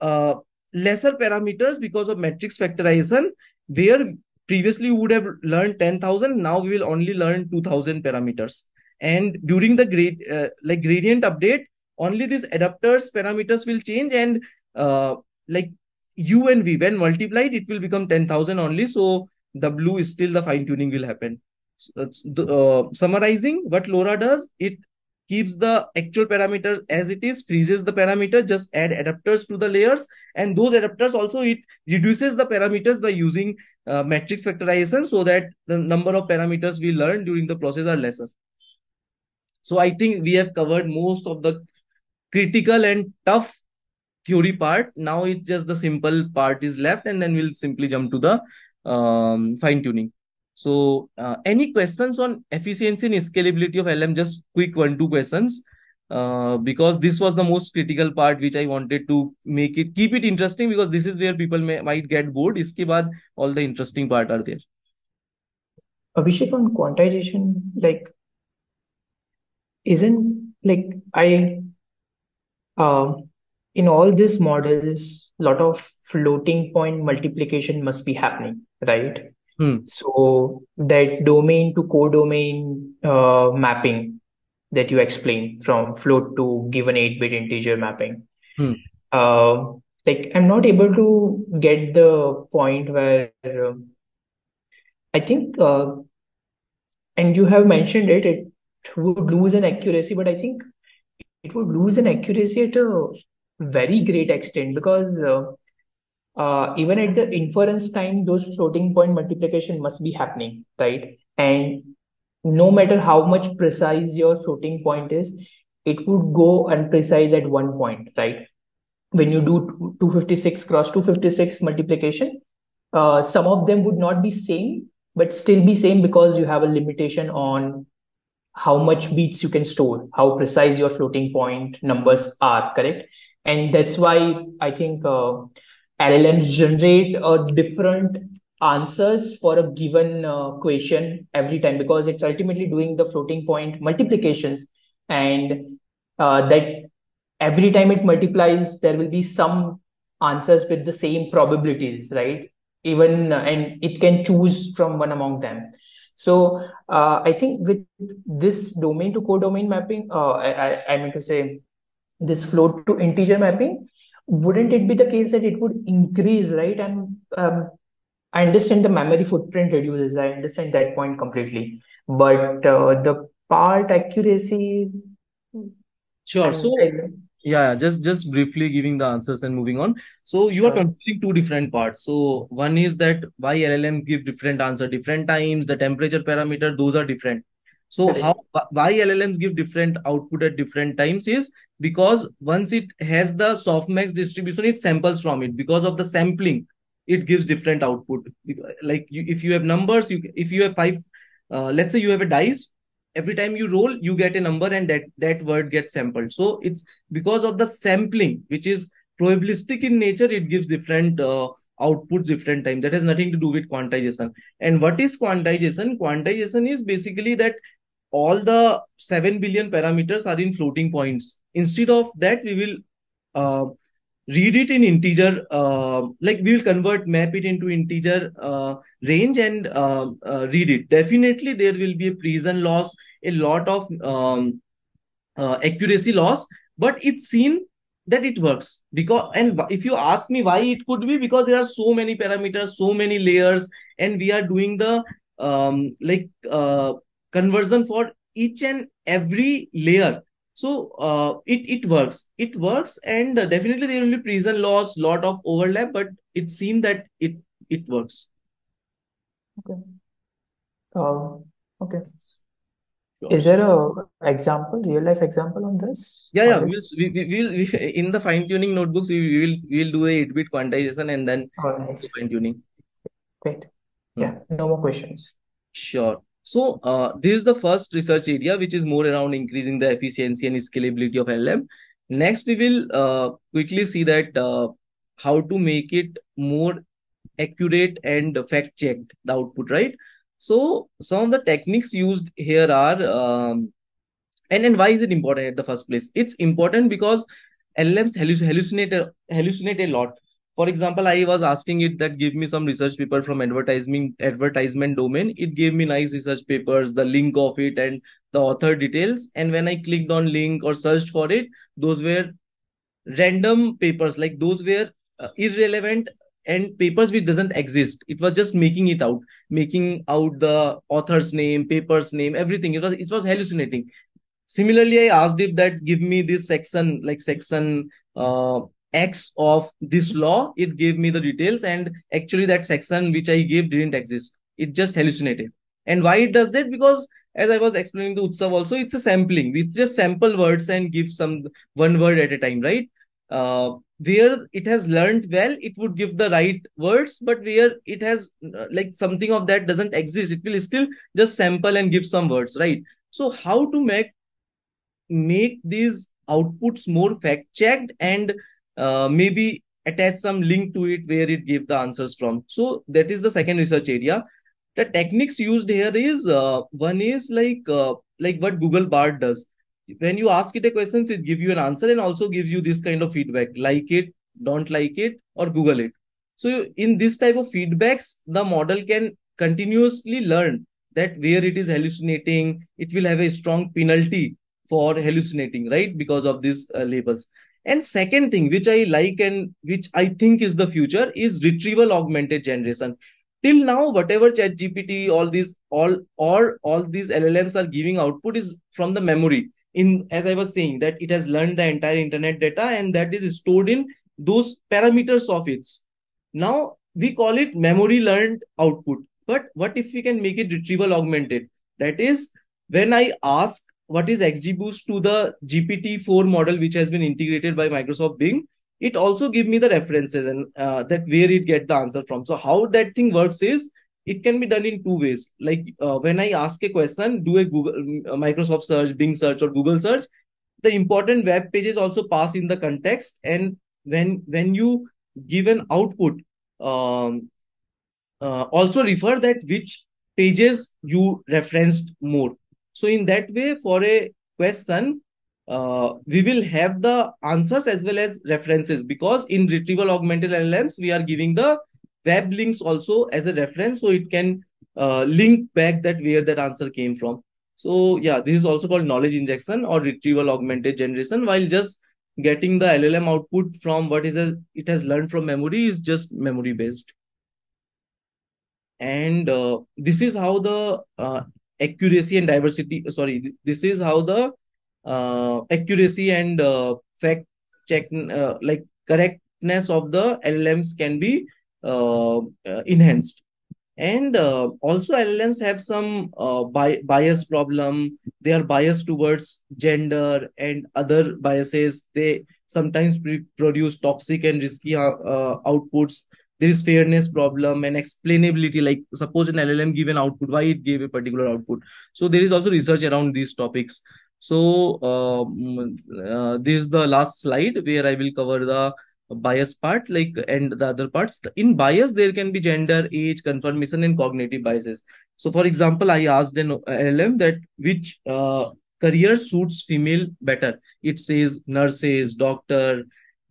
uh, lesser parameters because of matrix factorization where previously you would have learned 10000 now we will only learn 2000 parameters. And during the grade uh, like gradient update only these adapters parameters will change and uh, like u and v when multiplied it will become 10000 only. So w is still the fine tuning will happen. So, uh, summarizing what LoRA does it keeps the actual parameter as it is, freezes the parameter, just add adapters to the layers. And those adapters also, it reduces the parameters by using uh, matrix factorization so that the number of parameters we learn during the process are lesser. So I think we have covered most of the critical and tough theory part. Now it's just the simple part is left and then we'll simply jump to the um, fine tuning. So, uh, any questions on efficiency and scalability of LM? Just quick one, two questions. Uh, because this was the most critical part which I wanted to make it keep it interesting because this is where people may might get bored. Iske baad all the interesting part are there. Abhishek on quantization, like isn't like I uh, in all these models, a lot of floating point multiplication must be happening, right? Hmm. So that domain to codomain uh, mapping that you explained from float to given 8-bit integer mapping. Hmm. Uh, like I'm not able to get the point where uh, I think, uh, and you have mentioned it, it would lose an accuracy, but I think it would lose an accuracy at a very great extent because uh, even at the inference time, those floating point multiplication must be happening, right? And no matter how much precise your floating point is, it would go unprecise at one point, right? When you do 256 cross 256 multiplication, uh, some of them would not be same, but still be same because you have a limitation on how much bits you can store, how precise your floating point numbers are, correct? And that's why I think uh, LLMs generate uh, different answers for a given uh, question every time because it's ultimately doing the floating point multiplications and uh, that every time it multiplies there will be some answers with the same probabilities right? Even uh, and it can choose from one among them. So uh, i think with this domain to codomain mapping uh, I, I, I mean to say this float to integer mapping wouldn't it be the case that it would increase, right? And um, I understand the memory footprint reduces. I understand that point completely. But uh, the part accuracy. Sure. So, Yeah, just just briefly giving the answers and moving on. So you are Sure. considering two different parts. So one is that why LLM give different answer different times, the temperature parameter, those are different. So how why LLMs give different output at different times is because once it has the softmax distribution, it samples from it. Because of the sampling, it gives different output. Like you, if you have numbers, you if you have five, uh, let's say you have a dice, every time you roll, you get a number and that that word gets sampled. So it's because of the sampling, which is probabilistic in nature, it gives different uh, outputs different time. That has nothing to do with quantization. And what is quantization? Quantization is basically that all the 7 billion parameters are in floating points. Instead of that, we will uh, read it in integer, uh, like we will convert, map it into integer uh, range and uh, uh, read it. Definitely, there will be a precision loss, a lot of um, uh, accuracy loss, but it's seen that it works because and if you ask me why it could be because there are so many parameters so many layers and we are doing the um, like uh, conversion for each and every layer so uh, it it works it works and uh, definitely there will be precision loss lot of overlap but it's seen that it it works Okay. Um, okay. Sure. Is there a example, real life example on this Yeah, yeah. We'll, we, we, we'll, we, in the fine tuning notebooks, we, we will we'll do a 8-bit quantization and then Oh, nice. fine tuning. Great. Hmm. Yeah, no more questions. Sure. So, uh, this is the first research area, which is more around increasing the efficiency and scalability of LLM. Next, we will uh, quickly see that uh, how to make it more accurate and fact checked the output, right? So, some of the techniques used here are um, and and why is it important at the first place it's important because llms halluc- hallucinate hallucinate a lot for example i was asking it that give me some research paper from advertising advertisement domain. It gave me nice research papers the link of it and the author details. And when i clicked on link or searched for it those were random papers. Like those were uh, irrelevant and papers which doesn't exist. It was just making it out making out the author's name paper's name everything. It was it was hallucinating. Similarly, I asked it that give me this section, like section uh, X of this law. It gave me the details, and actually, that section which I gave didn't exist. It just hallucinated. And why it does that? Because as I was explaining to Utsav also, it's a sampling. It's just sample words and give some one word at a time, right? Uh, where it has learned well, it would give the right words, but where it has uh, like something of that doesn't exist, it will still just sample and give some words, right? So how to make make these outputs more fact checked and uh, maybe attach some link to it where it gave the answers from so that is the second research area the techniques used here is uh, one is like uh, like what google bard does when you ask it a question it gives you an answer and also gives you this kind of feedback like it don't like it or google it so in this type of feedbacks the model can continuously learn that where it is hallucinating it will have a strong penalty for hallucinating, right? Because of these uh, labels. And second thing, which I like and which I think is the future, is retrieval augmented generation. Till now, whatever Chat GPT, all these, all or all these LLMs are giving output is from the memory. In as I was saying, that it has learned the entire internet data and that is stored in those parameters of its. Now we call it memory learned output. But what if we can make it retrieval augmented? That is, when I ask what is XGBoost to the GPT-4 model, which has been integrated by Microsoft Bing, it also give me the references and uh, that where it get the answer from. So how that thing works is it can be done in two ways. Like uh, when I ask a question, do a Google, uh, Microsoft search, Bing search, or Google search. The important web pages also pass in the context, and when when you give an output, um, uh, also refer that which pages you referenced more. So in that way, for a question, uh, we will have the answers as well as references because in retrieval augmented LLMs, we are giving the web links also as a reference. So it can uh, link back that where that answer came from. So yeah, this is also called knowledge injection or retrieval augmented generation while just getting the LLM output from what is a, it has learned from memory is just memory based and uh, this is how the uh, accuracy and diversity sorry this is how the uh, accuracy and uh, fact check uh, like correctness of the LLMs can be uh, uh, enhanced. And uh, also LLMs have some bi bias problem. They are biased towards gender and other biases. They sometimes produce toxic and risky outputs. There is fairness problem and explainability. Like suppose an LLM give an output, why it gave a particular output. So there is also research around these topics. So um, uh, this is the last slide where I will cover the bias part like and the other parts in bias there can be gender age confirmation and cognitive biases so for example i asked an llm that which uh, career suits female better it says nurses doctor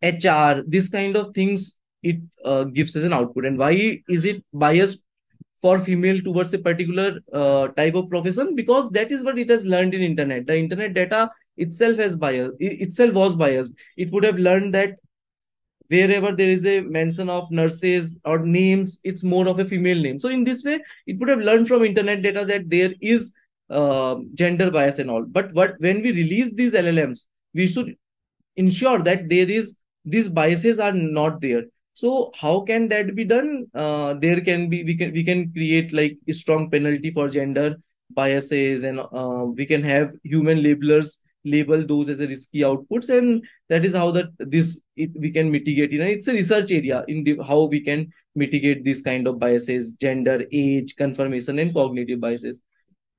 hr this kind of things it uh, gives as an output. And why is it biased for female towards a particular uh, type of profession? Because that is what it has learned in internet. The internet data itself has bias itself was biased. It would have learned that wherever there is a mention of nurses or names it's more of a female name. So in this way it would have learned from internet data that there is uh, gender bias and all. But what when we release these llms we should ensure that there is these biases are not there so how can that be done? Uh, there can be we can we can create like a strong penalty for gender biases and uh, we can have human labelers label those as a risky outputs and that is how that this it, we can mitigate. You know it's a research area in the, how we can mitigate these kind of biases gender age confirmation and cognitive biases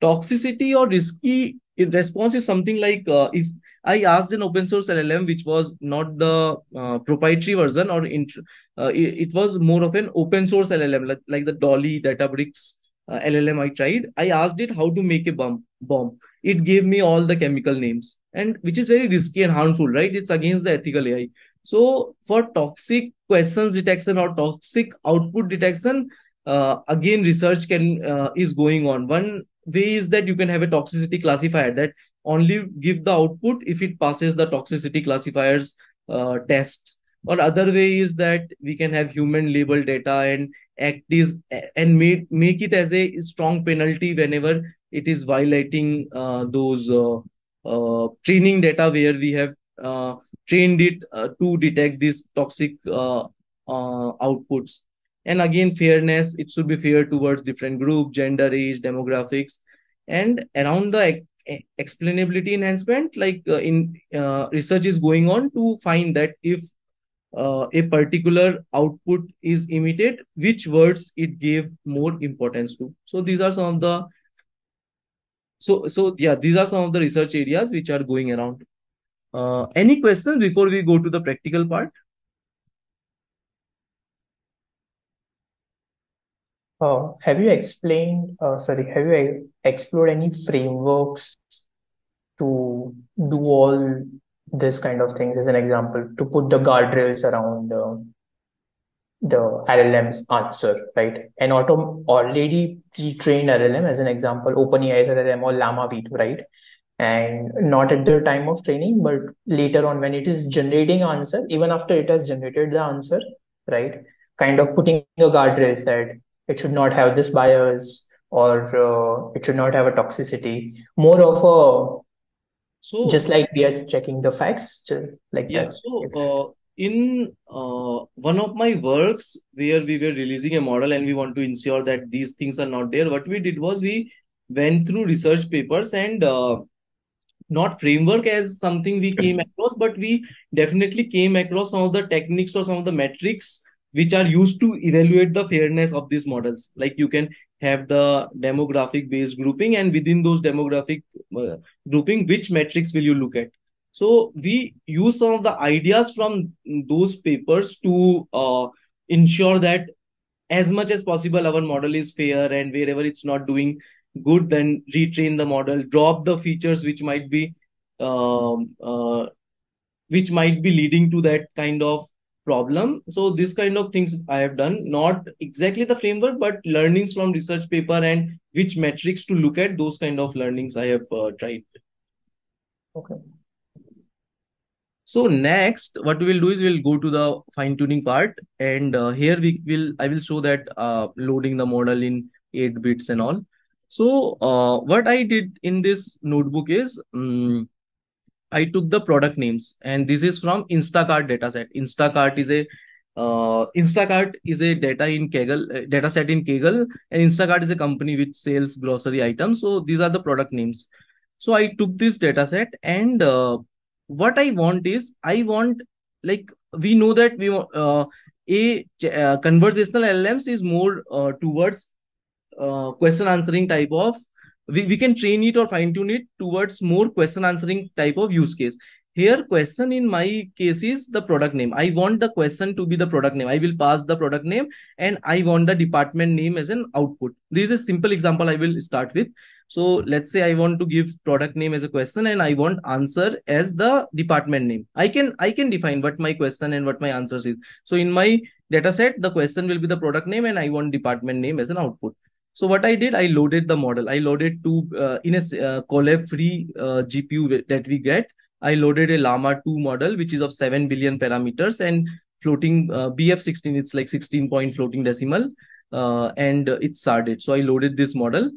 toxicity or risky response is something like uh, if i asked an open source llm which was not the uh, proprietary version or int- uh, it, it, was more of an open source llm like, like the Dolly databricks uh, llm i tried. I asked it how to make a bomb bomb. It gave me all the chemical names and which is very risky and harmful right? It's against the ethical ai so for toxic questions detection or toxic output detection uh, again research can uh, is going on. One way is that you can have a toxicity classifier that only give the output if it passes the toxicity classifiers uh, tests or other way is that we can have human label data and act is and make make it as a strong penalty whenever it is violating uh, those uh, uh, training data where we have uh, trained it uh, to detect these toxic uh, outputs and again fairness it should be fair towards different group gender age demographics and around the explainability enhancement like in research is going on to find that if uh, a particular output is emitted, which words it gave more importance to. So these are some of the so so yeah, these are some of the research areas which are going around. Uh, any questions before we go to the practical part? Uh, have you explained, uh, sorry, have you explored any frameworks to do all this kind of things as an example to put the guardrails around uh, the LLM's answer, right? An auto already pre-trained LLM, as an example, OpenAI's LLM or Llama V2, right? And not at the time of training, but later on when it is generating answer, even after it has generated the answer, right? Kind of putting a guardrails that it should not have this bias or uh, it should not have a toxicity. More of a so just like we are checking the facts, like yeah. That. So uh, in uh, one of my works where we were releasing a model and we want to ensure that these things are not there, what we did was we went through research papers and uh, not framework as something we came across, but we definitely came across some of the techniques or some of the metrics which are used to evaluate the fairness of these models. Like you can have the demographic based grouping and within those demographic uh, grouping, which metrics will you look at? So we use some of the ideas from those papers to uh, ensure that as much as possible our model is fair and wherever it's not doing good then retrain the model drop the features which might be um, uh, which might be leading to that kind of problem. So this kind of things i have done. Not exactly the framework but learnings from research paper and which metrics to look at those kind of learnings i have uh, tried. Okay. So next, what we will do is we'll go to the fine tuning part, and uh, here we will I will show that uh, loading the model in eight bits and all. So uh, what I did in this notebook is um, I took the product names, and this is from Instacart dataset. Instacart is a uh, Instacart is a data in Kaggle uh, dataset in Kaggle, and Instacart is a company which sells grocery items. So these are the product names. So I took this dataset, and uh, what I want is I want like we know that we uh, a uh, conversational LLMs is more uh, towards uh, question answering type of we, we can train it or fine tune it towards more question answering type of use case. Here question in my case is the product name. I want the question to be the product name. I will pass the product name and i want the department name as an output. This is a simple example i will start with. So let's say i want to give product name as a question and i want answer as the department name. I can i can define what my question and what my answers is. So in my data set the question will be the product name and i want department name as an output so what I did, I loaded the model. I loaded two uh, in a uh, Colab free uh, GPU that we get. I loaded a Llama 2 model, which is of 7 billion parameters and floating uh, BF16. It's like 16 point floating decimal. Uh, and it's started. So I loaded this model.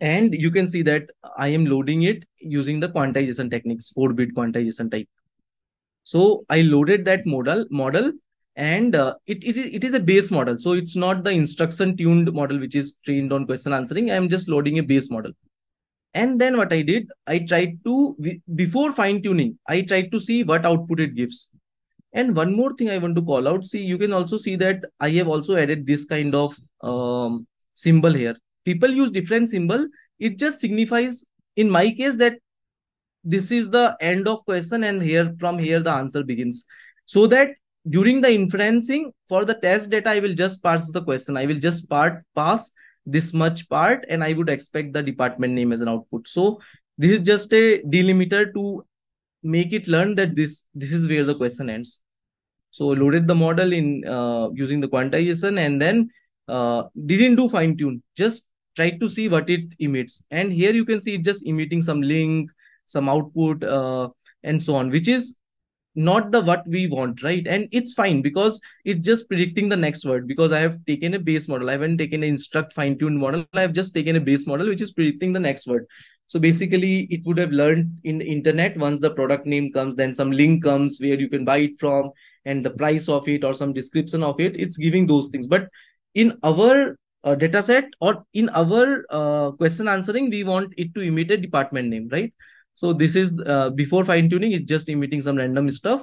And you can see that I am loading it using the quantization techniques, 4-bit quantization type. So I loaded that model model and uh, it, it, it is a base model. So it's not the instruction tuned model which is trained on question answering. I'm just loading a base model. And then what i did i tried to before fine tuning i tried to see what output it gives. And one more thing i want to call out see you can also see that i have also added this kind of um, symbol here. People use different symbol. It just signifies in my case that this is the end of question and here from here the answer begins. So that during the inferencing for the test data, I will just parse the question. I will just part pass this much part and I would expect the department name as an output. So this is just a delimiter to make it learn that this this is where the question ends. So loaded the model in uh, using the quantization and then uh, didn't do fine tune. Just try to see what it emits. And here you can see it just emitting some link, some output, uh, and so on, which is not the what we want right? And it's fine because it's just predicting the next word. Because i have taken a base model. I haven't taken an instruct fine tuned model. I have just taken a base model which is predicting the next word. So basically it would have learned in the internet once the product name comes then some link comes where you can buy it from and the price of it or some description of it. It's giving those things. But in our uh, data set or in our uh, question answering we want it to emit a department name right so this is uh, before fine tuning, it's just emitting some random stuff.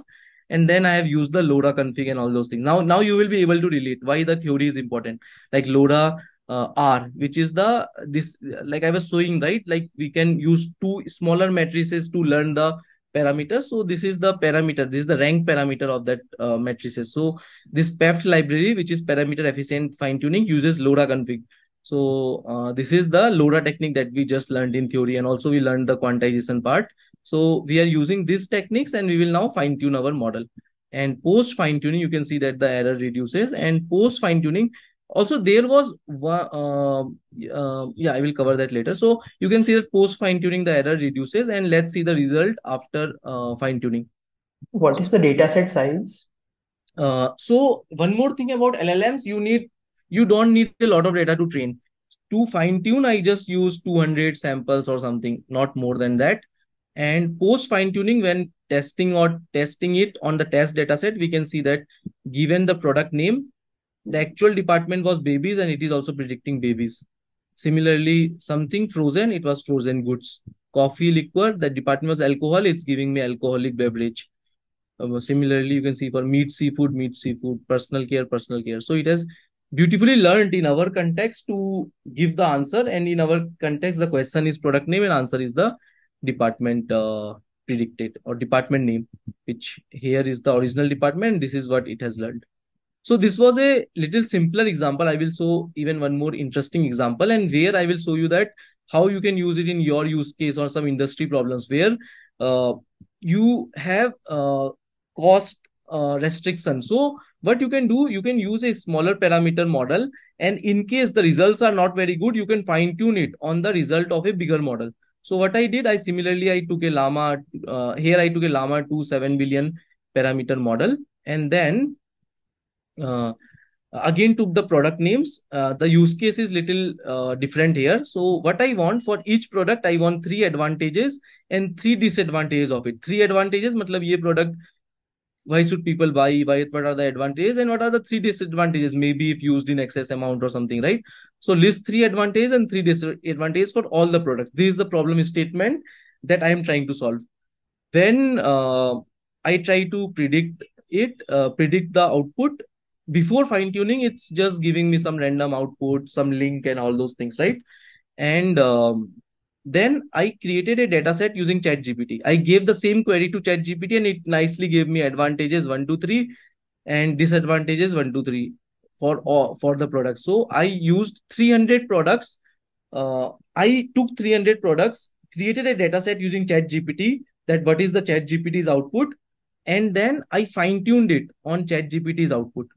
And then I have used the LoRA config and all those things. Now, now you will be able to relate why the theory is important. Like LoRA uh, R, which is the this like I was showing right. Like we can use two smaller matrices to learn the parameters. So this is the parameter. This is the rank parameter of that uh, matrices. So this PEFT library, which is parameter efficient fine tuning, uses LoRA config. So uh, this is the LoRA technique that we just learned in theory and also we learned the quantization part. So we are using these techniques and we will now fine tune our model. And post fine tuning, you can see that the error reduces and post fine tuning. Also, there was uh, uh, yeah, I will cover that later. So you can see that post fine tuning, the error reduces and let's see the result after uh, fine tuning. What is the dataset size? Uh, so one more thing about LLMs, you need you don't need a lot of data to train. To fine tune i just use 200 samples or something not more than that. And post fine tuning when testing or testing it on the test dataset we can see that given the product name the actual department was babies and it is also predicting babies. Similarly something frozen it was frozen goods. Coffee liquor the department was alcohol it's giving me alcoholic beverage. Uh, similarly you can see for meat seafood meat seafood personal care personal care. So it has beautifully learned in our context to give the answer. And in our context the question is product name and answer is the department uh, predicted or department name which here is the original department. This is what it has learned. So this was a little simpler example. I will show even one more interesting example. And where i will show you that how you can use it in your use case or some industry problems where uh, you have uh, cost uh, restriction so what you can do you can use a smaller parameter model and in case the results are not very good you can fine tune it on the result of a bigger model so what i did i similarly i took a llama uh, here i took a llama 2 7 billion parameter model and then uh, again took the product names. Uh, the use case is little uh, different here. So what I want for each product, I want three advantages and three disadvantages of it. Three advantages, matlab ye product, why should people buy? Why, what are the advantages and what are the three disadvantages? Maybe if used in excess amount or something, right? So list three advantages and three disadvantages for all the products. This is the problem statement that I am trying to solve. Then uh, I try to predict it, uh, predict the output before fine tuning, it's just giving me some random output, some link, and all those things, right? And um, then I created a data set using ChatGPT. I gave the same query to ChatGPT and it nicely gave me advantages one, two, three, and disadvantages one, two, three for all for the products. So I used 300 products. Uh, I took 300 products, created a data set using ChatGPT that what is the ChatGPT's output, and then I fine tuned it on ChatGPT's output.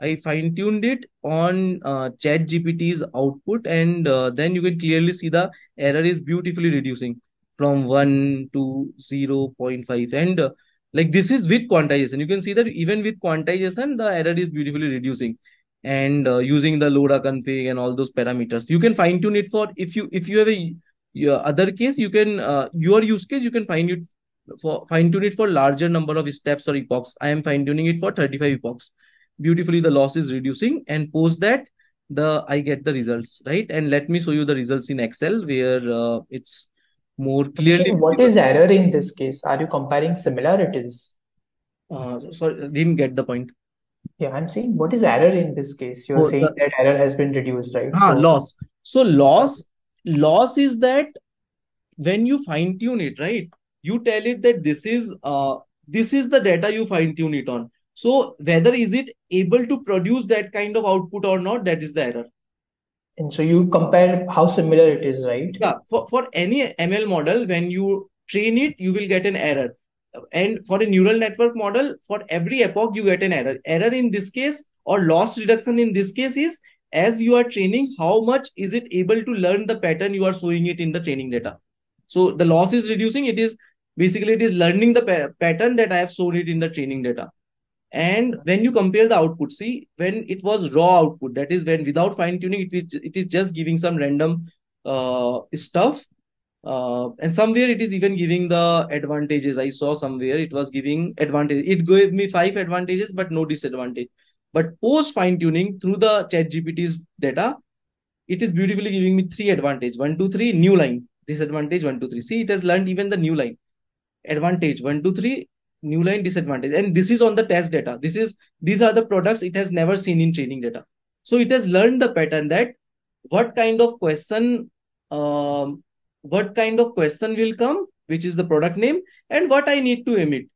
I fine tuned it on uh, Chat GPT's output, and uh, then you can clearly see the error is beautifully reducing from 1 to 0 0.5. And uh, like this is with quantization. You can see that even with quantization, the error is beautifully reducing. And uh, using the LoRA config and all those parameters, you can fine tune it for if you if you have a your other case, you can uh, your use case you can find it for fine tune it for larger number of steps or epochs. I am fine tuning it for 35 epochs beautifully the loss is reducing and post that the I get the results, right? And let me show you the results in Excel where uh, it's more clearly. What is error in this case? Are you comparing similarities? Uh, sorry, didn't get the point. Yeah, I'm saying what is error in this case? You're oh, saying the, that error has been reduced, right? Ah, so, loss. So loss, loss is that when you fine tune it, right? You tell it that this is uh this is the data you fine tune it on. So whether is it able to produce that kind of output or not, that is the error. And so you compare how similar it is, right? Yeah. For, for any ML model, when you train it, you will get an error. And for a neural network model, for every epoch, you get an error. Error in this case or loss reduction in this case is as you are training, how much is it able to learn the pattern you are showing it in the training data. So the loss is reducing. It is basically it is learning the pa pattern that I have shown it in the training data. And when you compare the output, see, when it was raw output, that is when without fine tuning, it is, it is just giving some random uh, stuff. Uh, and somewhere it is even giving the advantages. I saw somewhere it was giving advantage. It gave me five advantages, but no disadvantage. But post fine tuning through the chat GPT's data, it is beautifully giving me three advantage. One, two, three, new line. Disadvantage, one, two, three. See, it has learned even the new line. Advantage, one, two, three, new line disadvantage. And this is on the test data. This is these are the products it has never seen in training data. So it has learned the pattern that what kind of question um, what kind of question will come which is the product name and what i need to emit.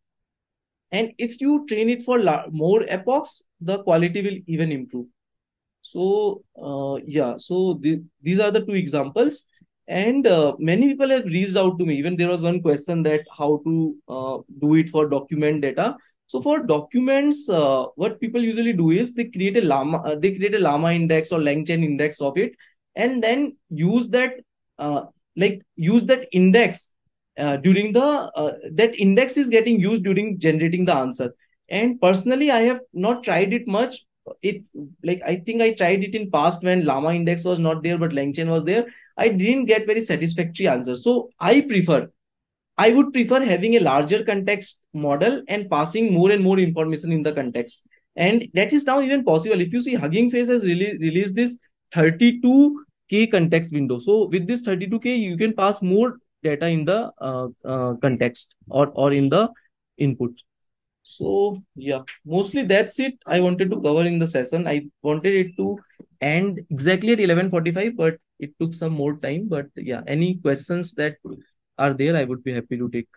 And if you train it for more epochs the quality will even improve. So uh, yeah. So the, these are the two examples and uh, many people have reached out to me. Even there was one question that how to uh, do it for document data. So for documents uh, what people usually do is they create a llama uh, they create a llama index or langchain index of it and then use that uh, like use that index uh, during the that index is getting used during generating the answer. And personally i have not tried it much. It like I think I tried it in past when Llama index was not there, but Langchain was there. I didn't get very satisfactory answers. So I prefer, I would prefer having a larger context model and passing more and more information in the context. And that is now even possible. If you see Hugging Face has really released this 32k context window. So with this 32k, you can pass more data in the uh, uh, context or, or in the input. So yeah, mostly that's it I wanted to cover in the session. I wanted it to end exactly at 11:45, but it took some more time. But yeah, any questions that are there, I would be happy to take.